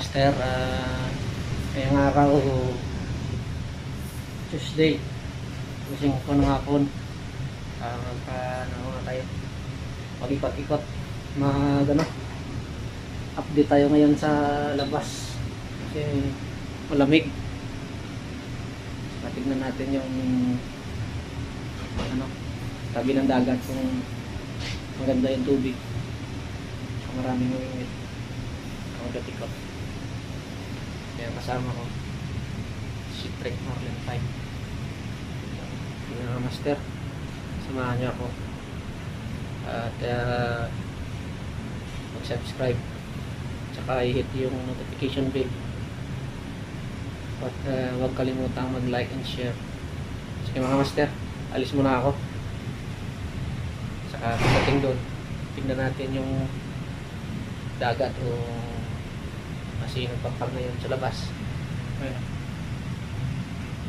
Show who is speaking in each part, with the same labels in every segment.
Speaker 1: master, ah, ngayong araw, Tuesday, gising ko ng hapon, uh, magpa, ano nga tayo, mag-ikot-ikot, mag, ano, update tayo ngayon sa labas, kasi malamig, matignan natin yung, ano, tabi ng dagat kung maganda yung tubig, maraming uwingit, mag-ikot. Kaya kasama ko si Trek Marlin 5. Yung mga master, samahan niyo ako. At uh, mag-subscribe. Tsaka i-hit yung notification bell. At uh, huwag kalimutang mag-like and share. Sige mga master, alis muna ako. Saka pagdating doon, tingnan natin yung dagat o masinong pampag na yun sa labas. Ayun.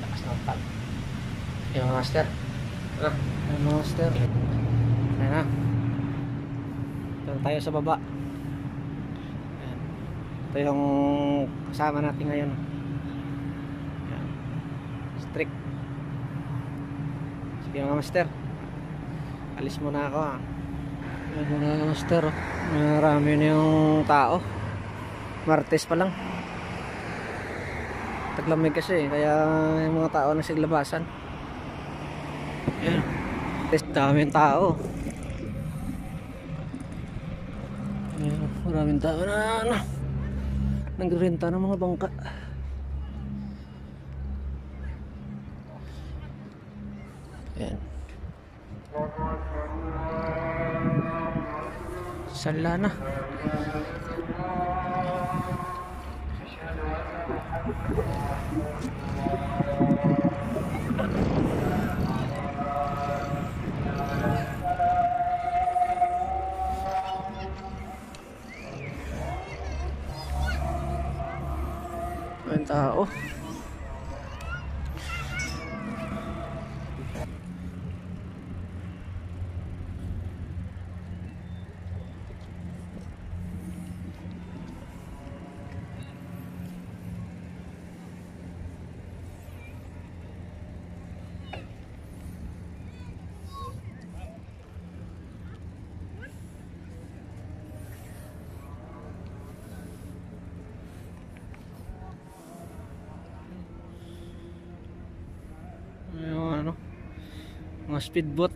Speaker 1: Lakas ng pag. Yung mga master. Ah, yung mga master. Ayan na. Ito tayo sa baba. Ayan. Ito yung kasama natin ngayon. Ayan. Strict. Sige mga master. Alis muna ako ha. Ayan mga master. Marami na yung tao. Martes pa lang. Taglamig kasi kaya yung mga tao na siglabasan. Test daming tao. Ayan, maraming tao na ano. Nagrenta ng mga bangka. Ayan. Sala na. Ang tao. Yung ano, mga speedboat.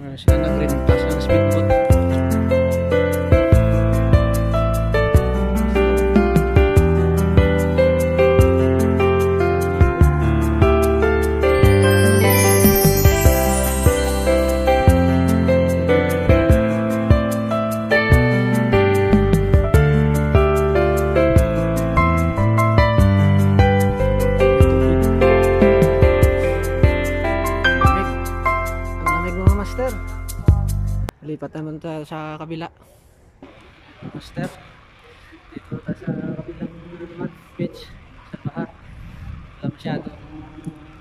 Speaker 1: Ano sila nag-rentas ng speedboat. Lipat naman tayo sa kabila. Master. Dito tayo sa kabilang naman. Beach. Sa bahar. Wala masyadong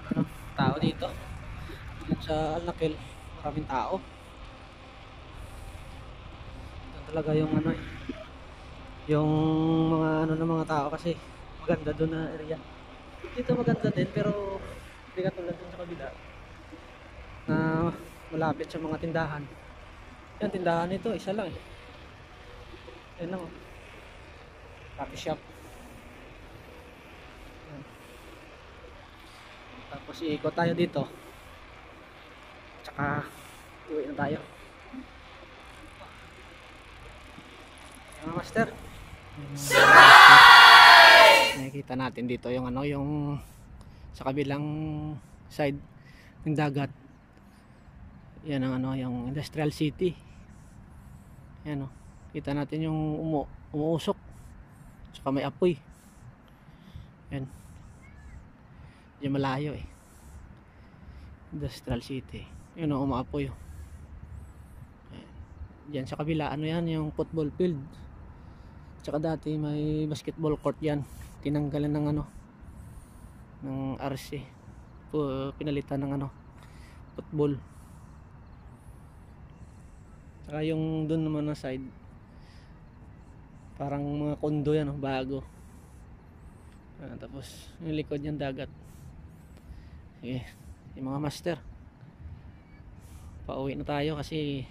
Speaker 1: ano, tao dito. Yan sa Alnakil. Maraming tao. Yan talaga yung ano eh. Yung mga ano ng mga tao kasi maganda doon na area. Dito maganda din pero hindi katulad dun sa kabila na malapit sa mga tindahan. Yan, tindahan ito, isa lang eh. Yan lang. Coffee shop. Yan. Tapos iikot tayo dito. Tsaka uwi na tayo. Mga master. Nakikita natin dito yung ano, yung sa kabilang side ng dagat yan ang ano yung industrial city yan o kita natin yung umu umuusok. Saka may apoy. Yan yan malayo eh. Industrial city. Yun o umaapoy o Ayan. Diyan sa kabila ano yan yung football field. Tsaka dati may basketball court yan. Tinanggalan ng ano ng RC pinalitan ng ano football Saka yung doon naman na side, parang mga kondo yan, oh, bago. Ah, tapos yung likod yung dagat. Sige, yung mga master. Pauwi na tayo kasi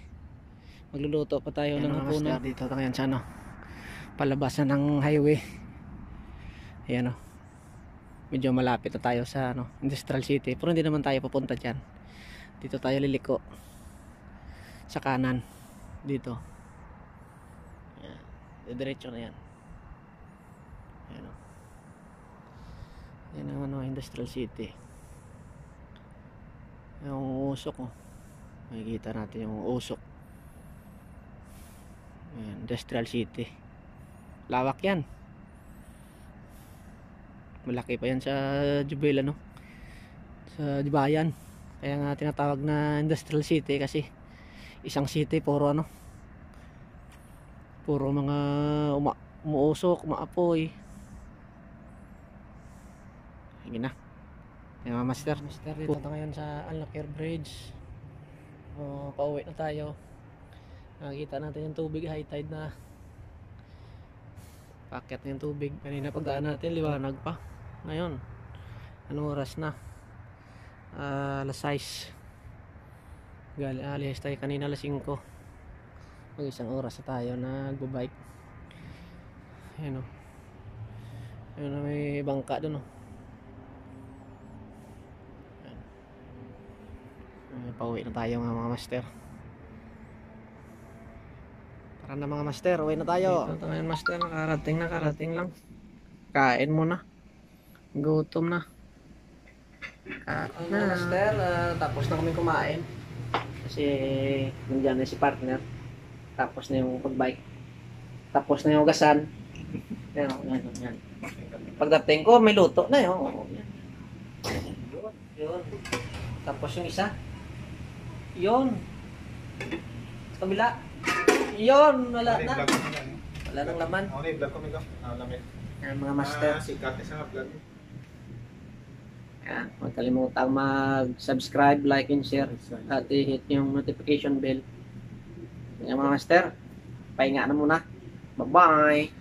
Speaker 1: magluluto pa tayo ng hapunan. Dito yan sa ano, palabasan ng highway. Ayan o. Medyo malapit na tayo sa ano, Industrial City. Pero hindi naman tayo papunta dyan. Dito tayo liliko. Sa kanan. Dito. Ayan. Diretso na yan. Ayan o. Yan ang ano, Industrial City. Yung usok oh. Makikita natin yung usok. Ayan, Industrial City. Lawak yan. Malaki pa yan sa Jubel ano. Sa Jubayan. Kaya nga tinatawag na Industrial City kasi isang city puro ano. Puro mga uma umuusok, umaapoy. Sige na. Yan mga master. Master, dito na ngayon sa Alnakir Bridge. O, pauwi na tayo. Nakikita natin yung tubig, high tide na. Paket na yung tubig. Kanina pagdaan natin, liwanag pa. Ngayon, anong oras na? Ah, alas 6. Gali, alis tayo kanina alas 5. Mag isang oras na tayo nagbabike. Ayan o. Ayan na may bangka dun o. Ayan, pauwi na tayo nga mga master. Tara na mga master, uwi na tayo. Dito ngayon master, nakarating na, karating lang. Kain muna. Gutom na. Kain na. master, ah, tapos na kami kumain. Kasi nandiyan na si partner. Tapos na yung pagbike. Tapos na yung gasan. Yan, yan, yan. Pagdating ko, may luto na yun. Yun, yun. Tapos yung isa. Yun. Sa kabila. Yun, wala na. Wala nang laman.
Speaker 2: Ako na i-vlog ko, Migo. Ah, lamit.
Speaker 1: Yan, mga master.
Speaker 2: Ah, sikat na sa vlog.
Speaker 1: Yan, huwag kalimutang mag-subscribe, like, and share. At i-hit yung notification bell. Yan mga master. Pahinga na muna. Bye-bye!